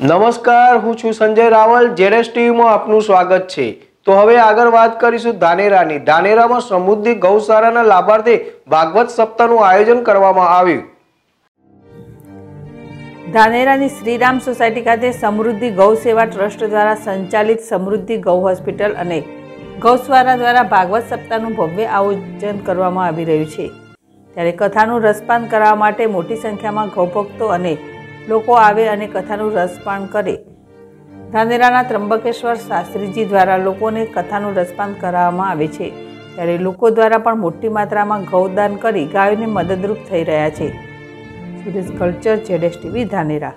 નમસ્કાર, હું છું સંજય રાવલ જેડેસ ટીવીમાં આપનું સ્વાગત છે. તો હવે આગળ વાત કરીશું ધાનેરાની. ધાનેરામાં સમૃદ્ધિ ગૌશાળાના લાભાર્થે ભાગવત સપ્તાહનું આયોજન કરવામાં આવ્યું. ધાનેરાની શ્રીરામ સોસાયટી ખાતે સમૃદ્ધિ ગૌ સેવા ટ્રસ્ટ દ્વારા સંચાલિત સમૃદ્ધિ ગૌ હોસ્પિટલ અને ગૌશાળા દ્વારા ભાગવત સપ્તાહનું ભવ્ય આયોજન કરવામાં આવી રહ્યું છે. ત્યારે કથાનું રસપાન કરવા માટે મોટી સંખ્યામાં ગૌભક્તો અને લોકો આવે અને કથાનું રસપાન કરે. ધાનેરાના ત્રંબકેશ્વર શાસ્ત્રીજી દ્વારા લોકોને કથાનું રસપાન કરાવવામાં આવે છે. ત્યારે લોકો દ્વારા પણ મોટી માત્રામાં ગૌદાન કરી ગાયોને મદદરૂપ થઈ રહ્યા છે. સુરેશ કલ્ચર, જેડેશ ટીવી, ધાનેરા.